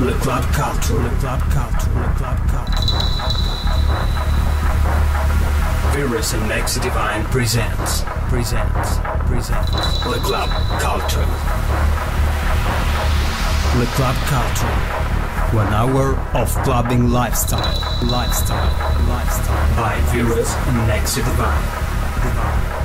Le Club Culture, Le Club Culture, Le Club Culture. Veerus and Maxie Devine presents, presents, presents Le Club Culture. Le Club Culture. One hour of clubbing lifestyle, lifestyle, lifestyle. By Veerus and Maxie Devine. Devine.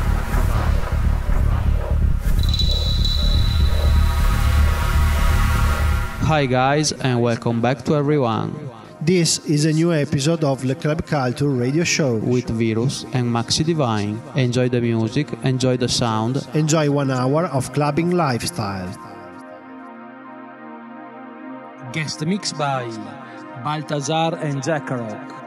Hi guys and welcome back to everyone This is a new episode of Le Club Culture radio show. with Veerus and Maxie Devine. Enjoy the music, enjoy the sound. Enjoy one hour of clubbing lifestyle. Guest mix by Balthazar and Jackrock. Guest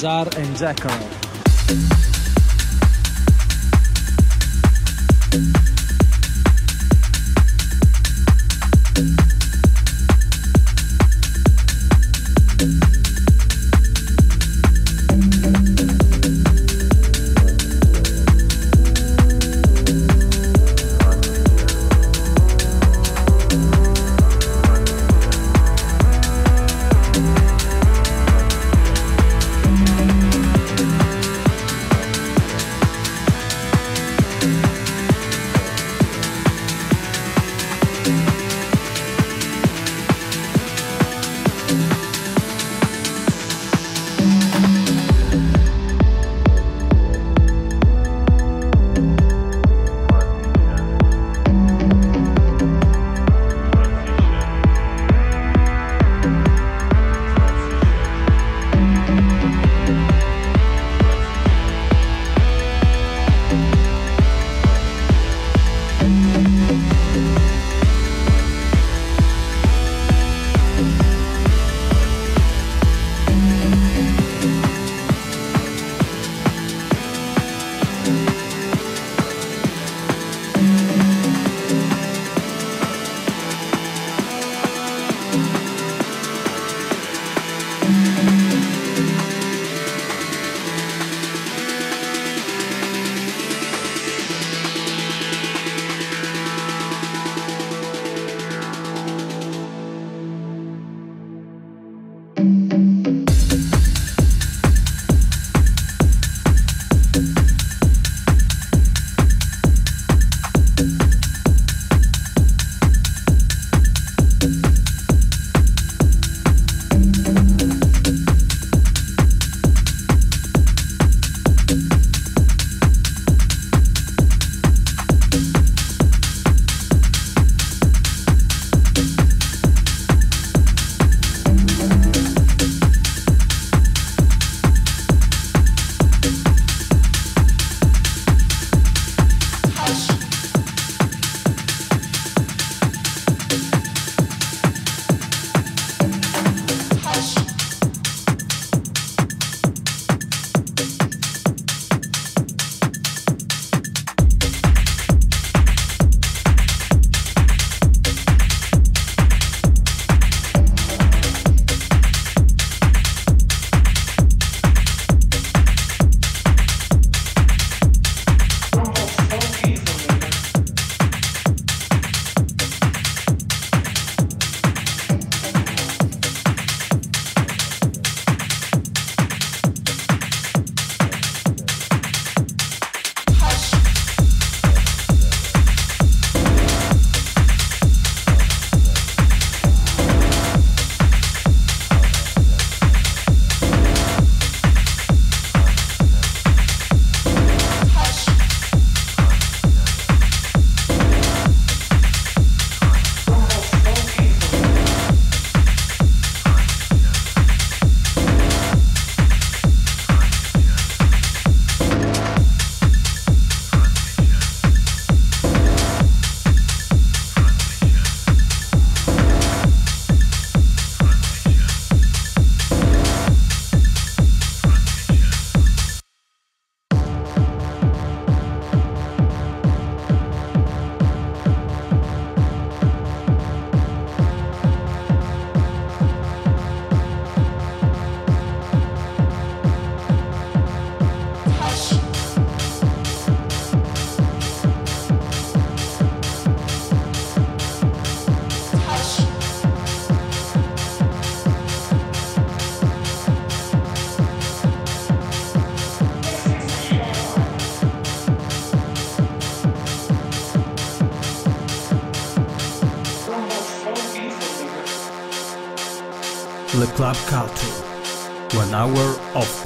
Balthazar and Jackrock.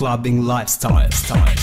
Clubbing lifestyle. Style,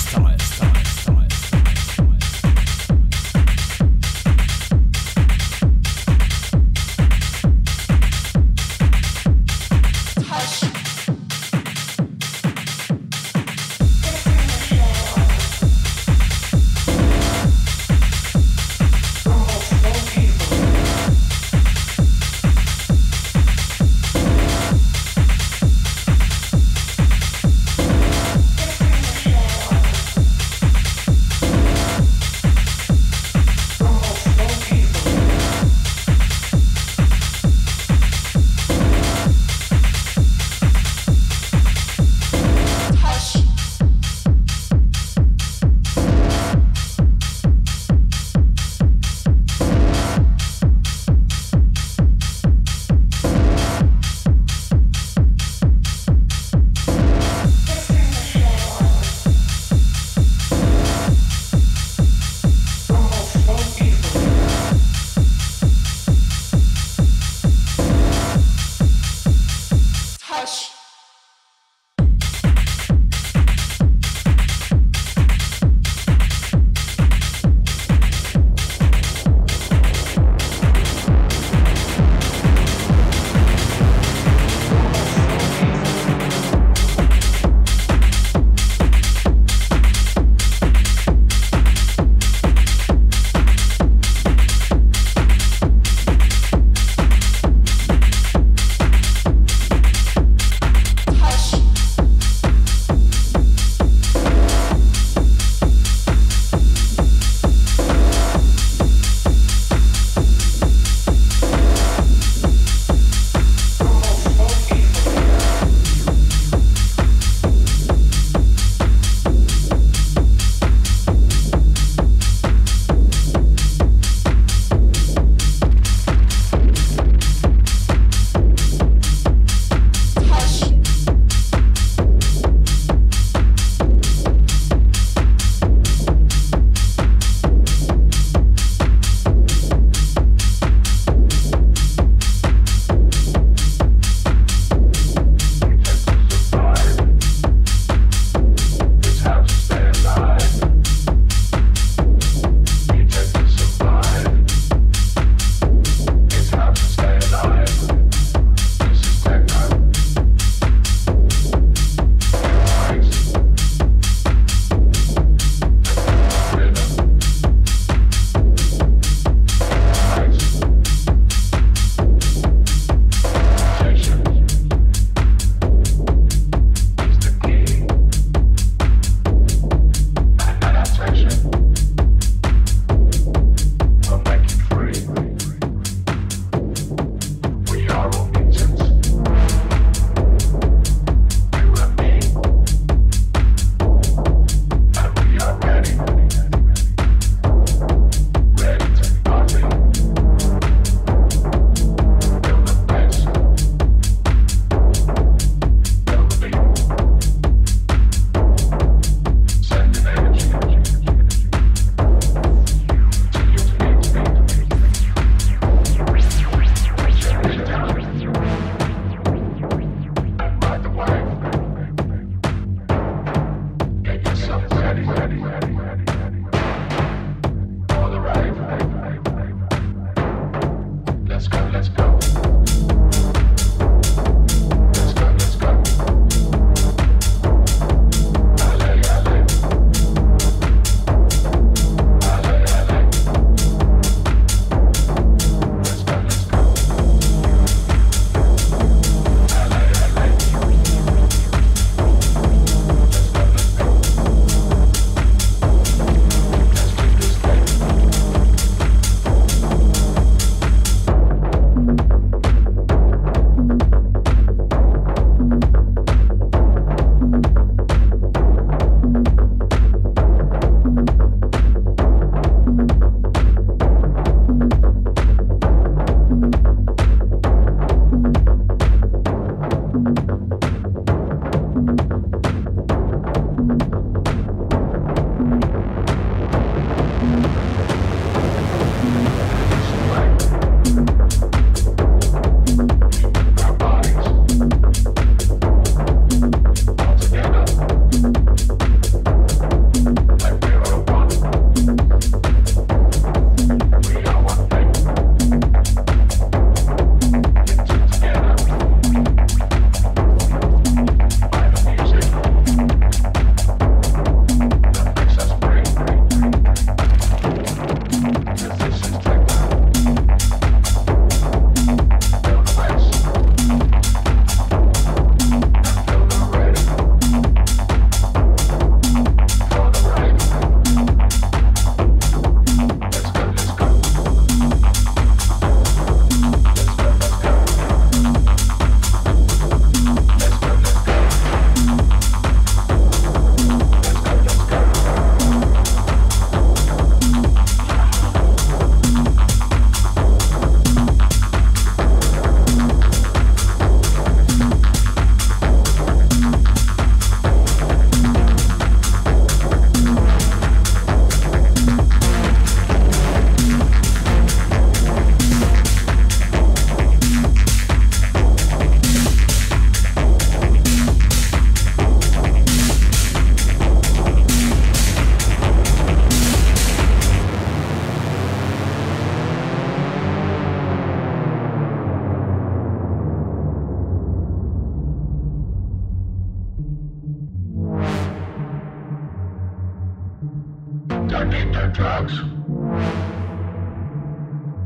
Don't need the drugs.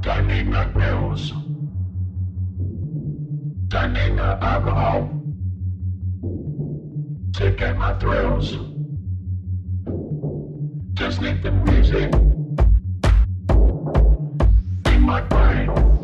Don't need the pills. Don't need the alcohol to get my thrills. Just need the music in my brain.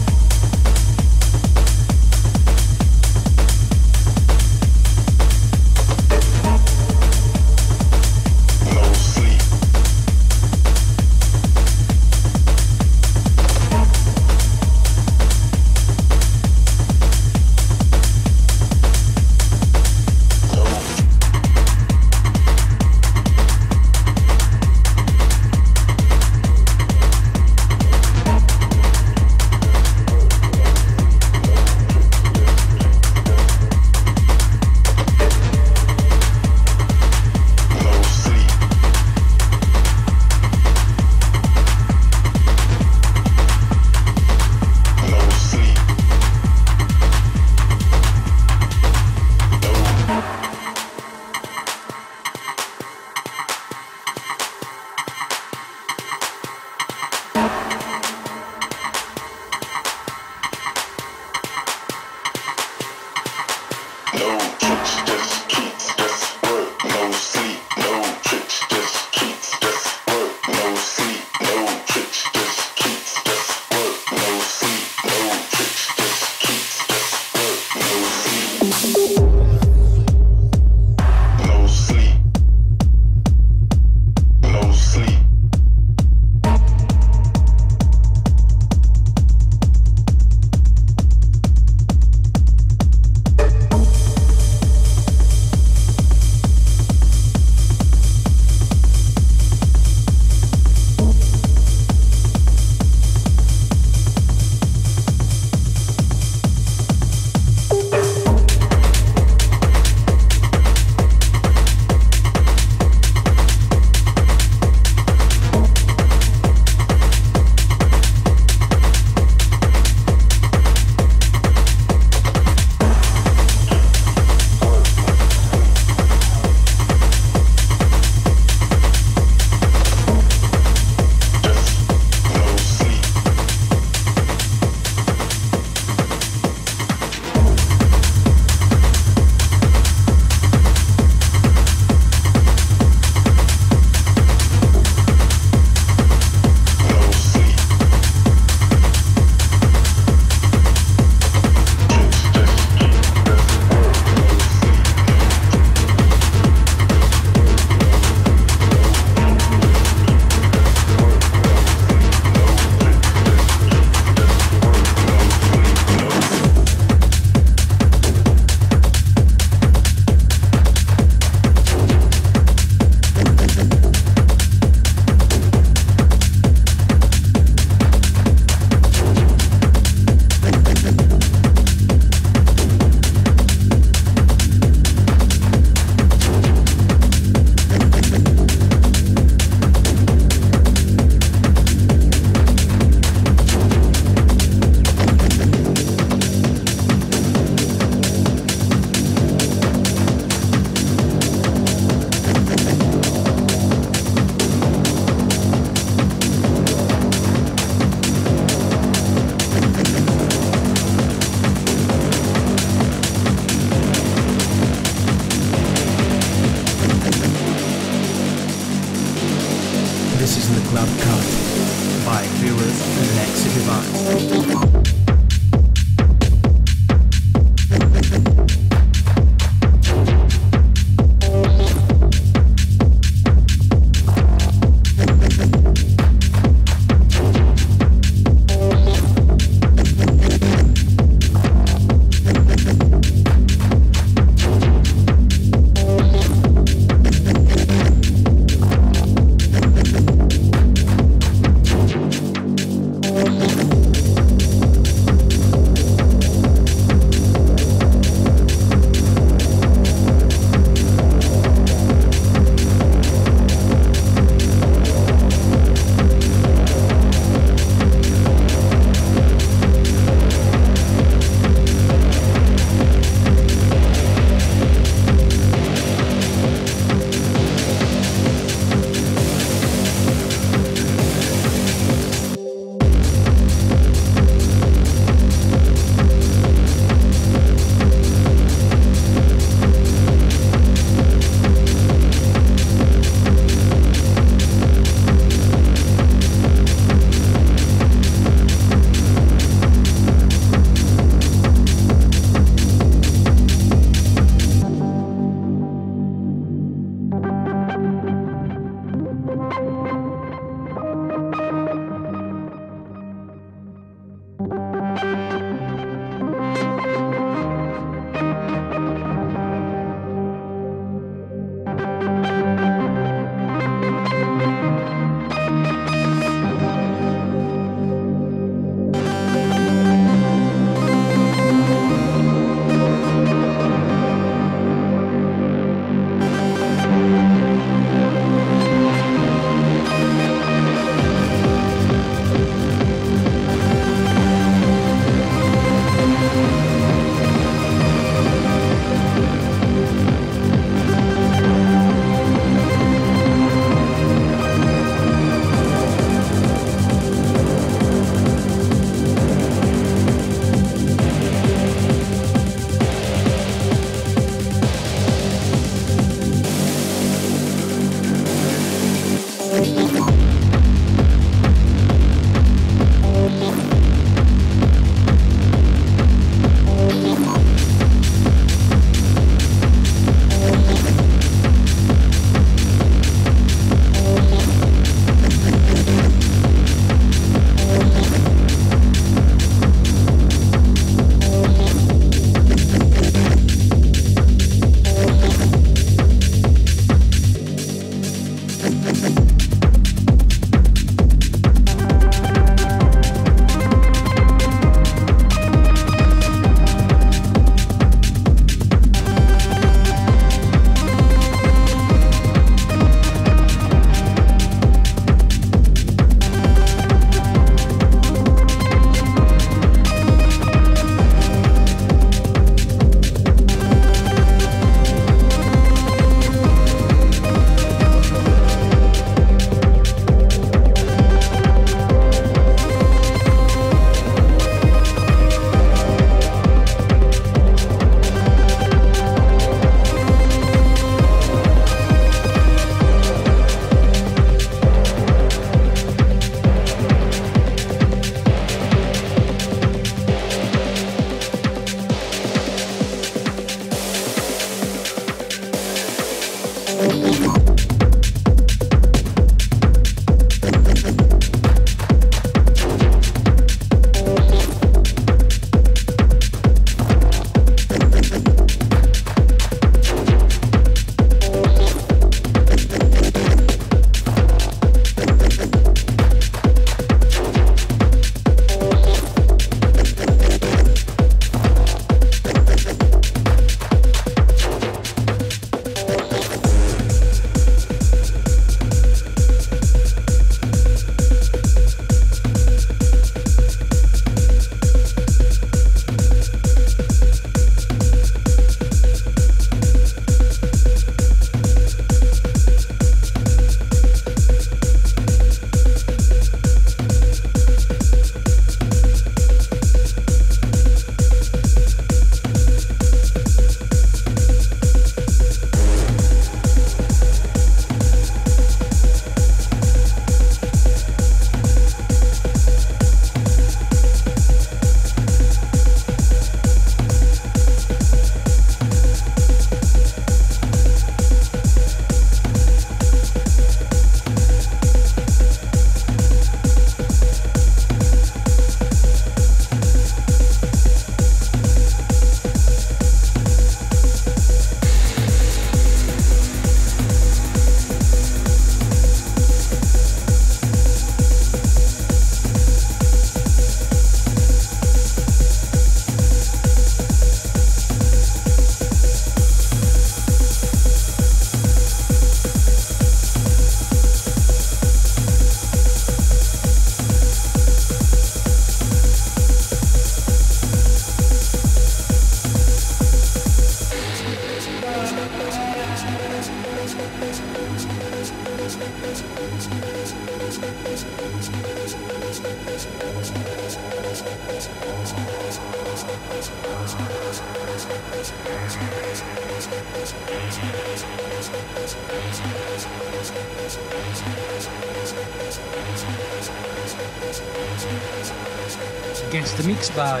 Guest mix by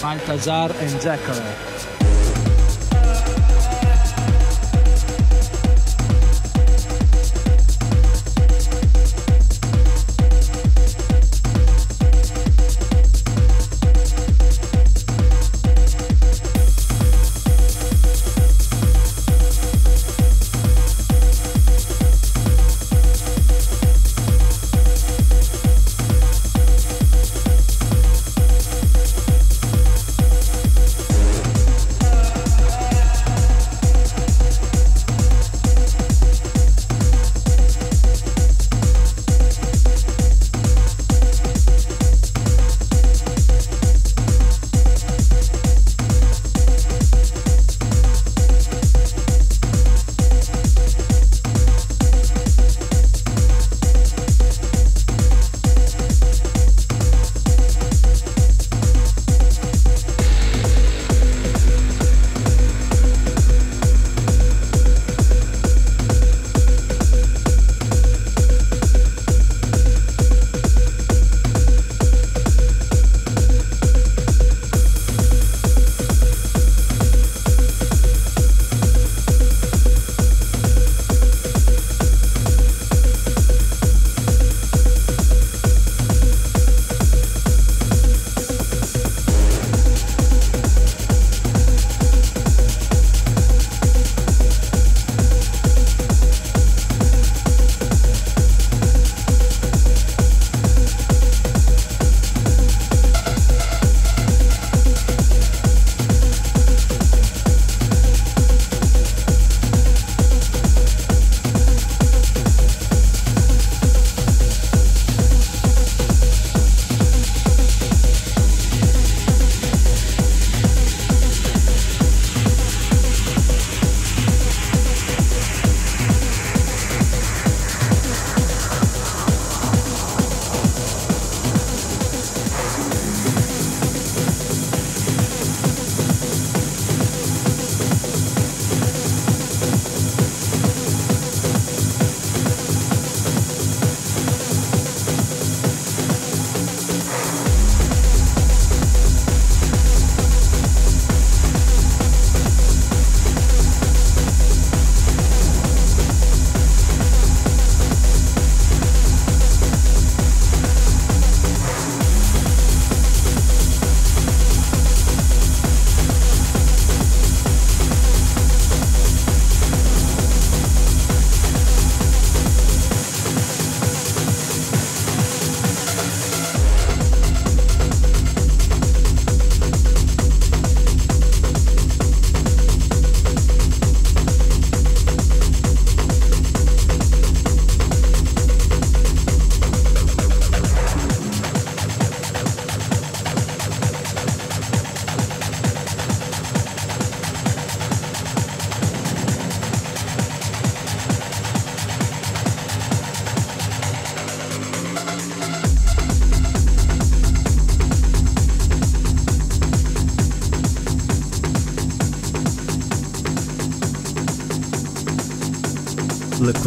Balthazar and Jackrock.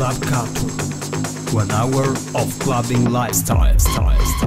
Club culture. One hour of clubbing lifestyle. Style, style, style,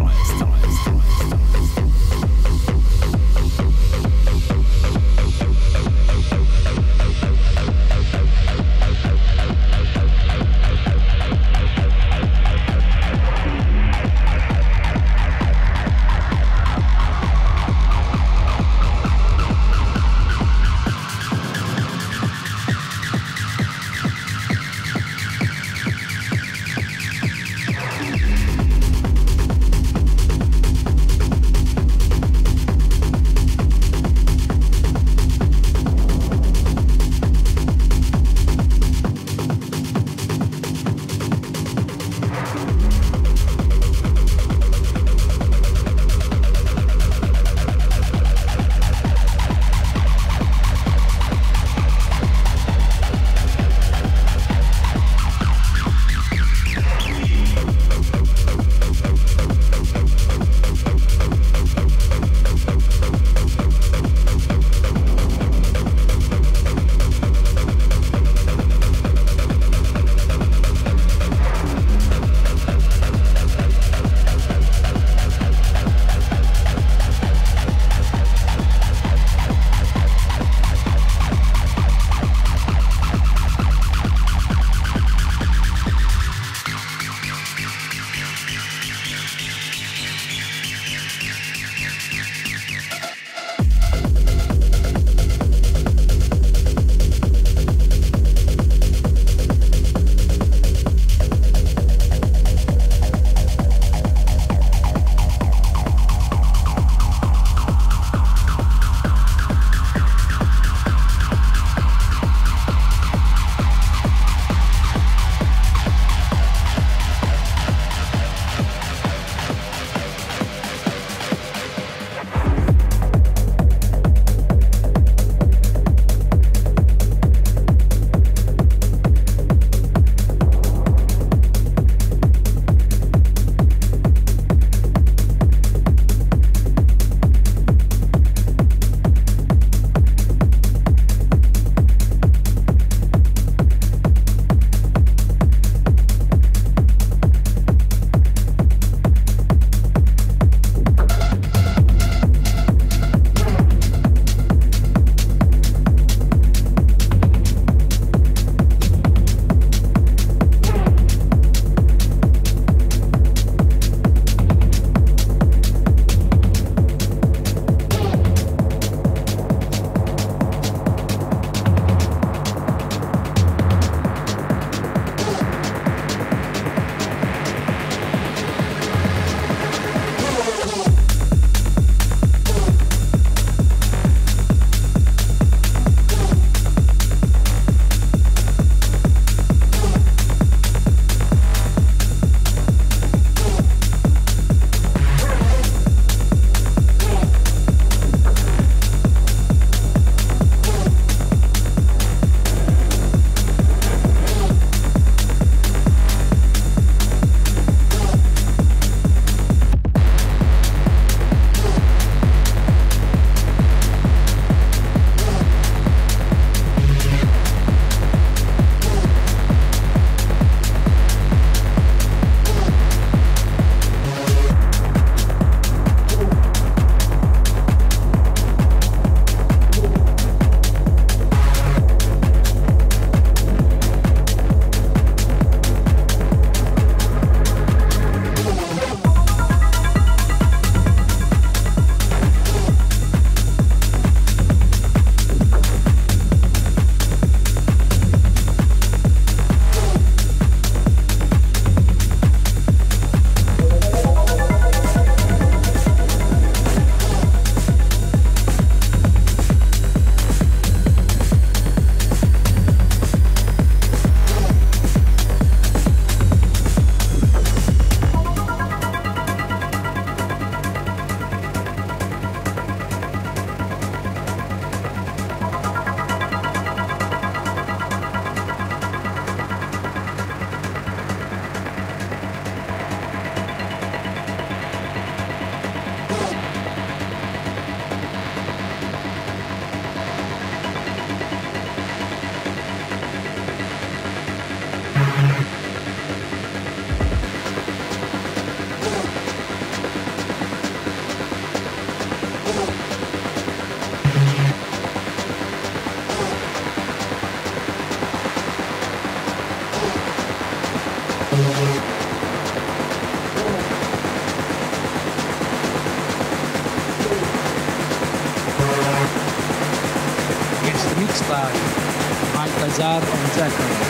Balthazar and Jackrock.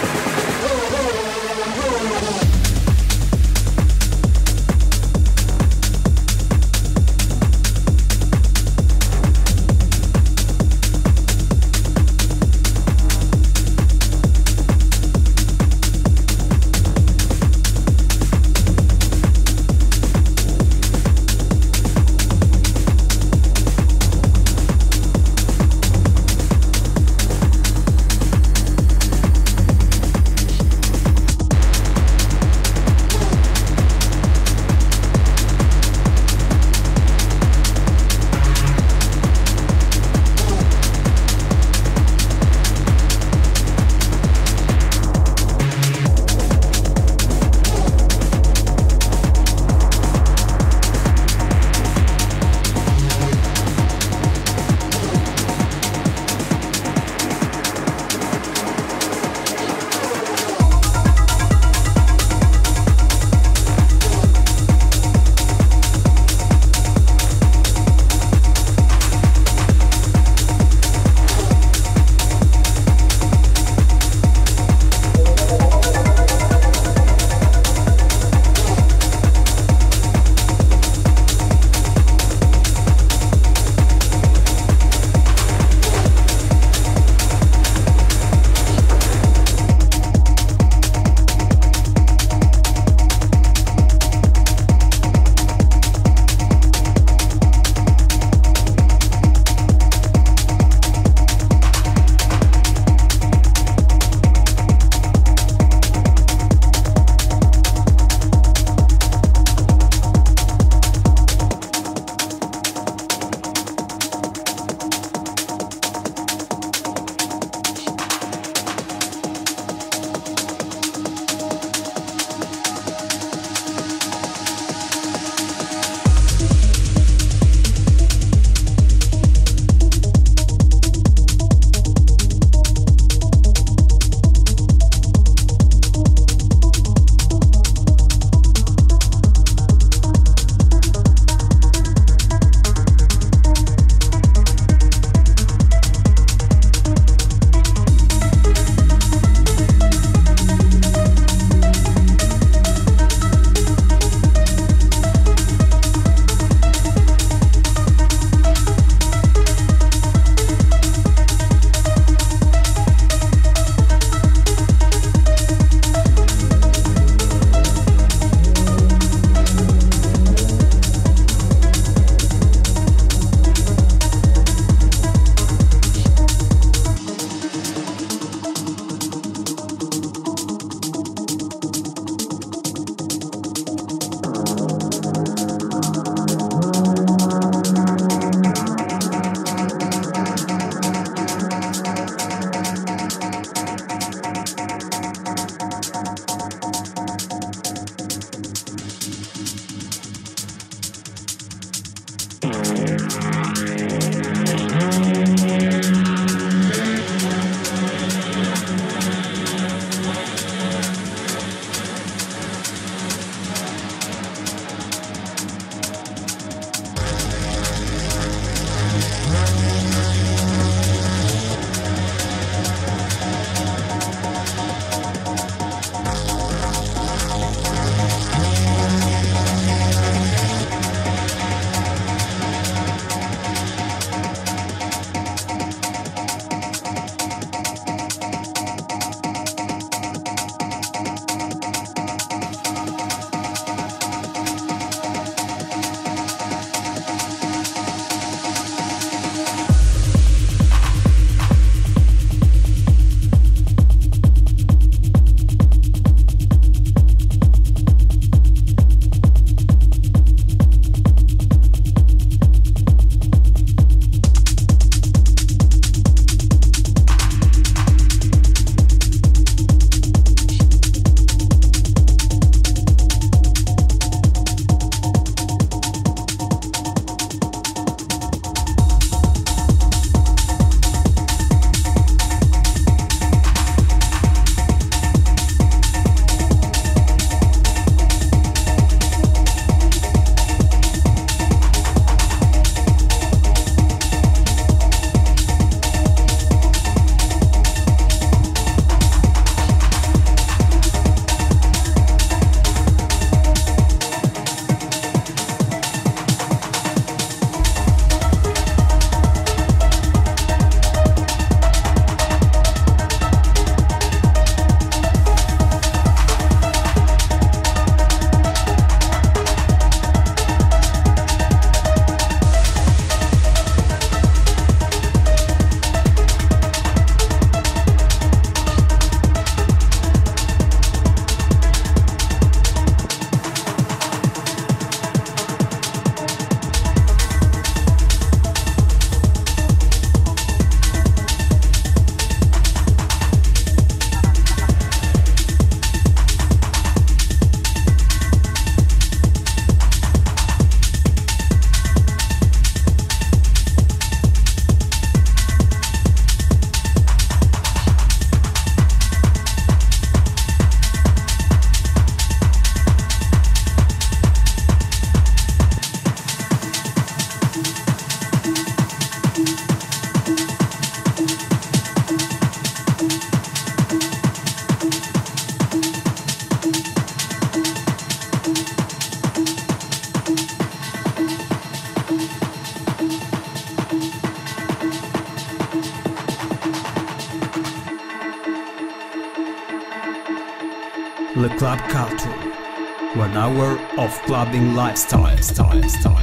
Clubbing lifestyle, style, style,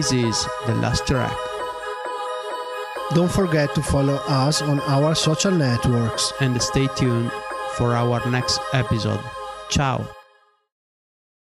this is the last track. Don't forget to follow us on our social networks. And stay tuned for our next episode. Ciao!